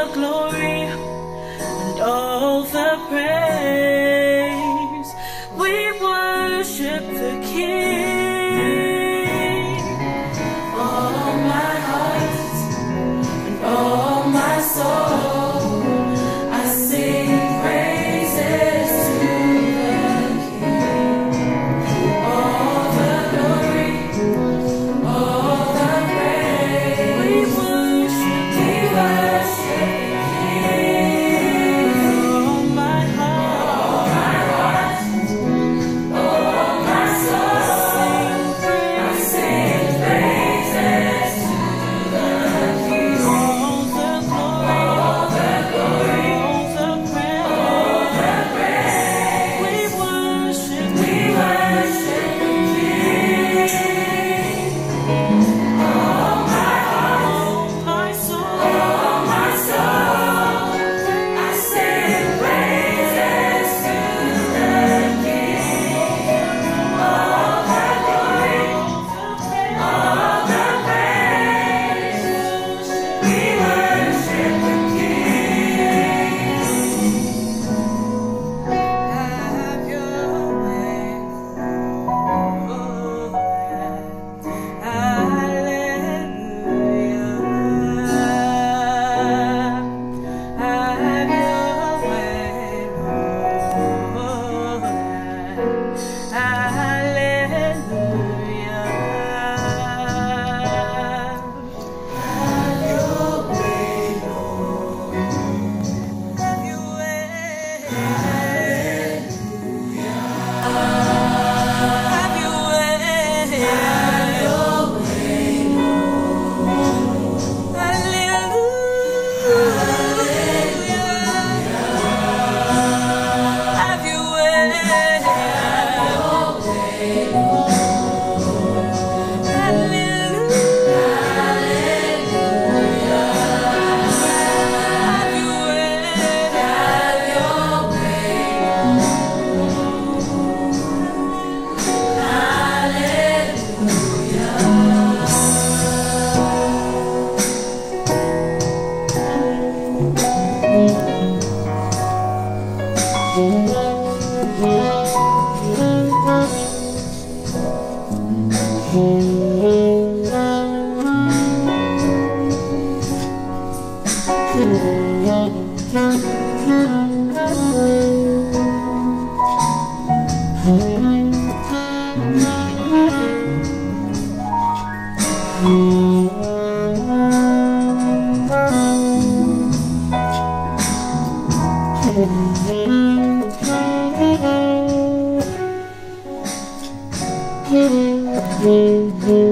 the glory and all the praise. Mm-hmm.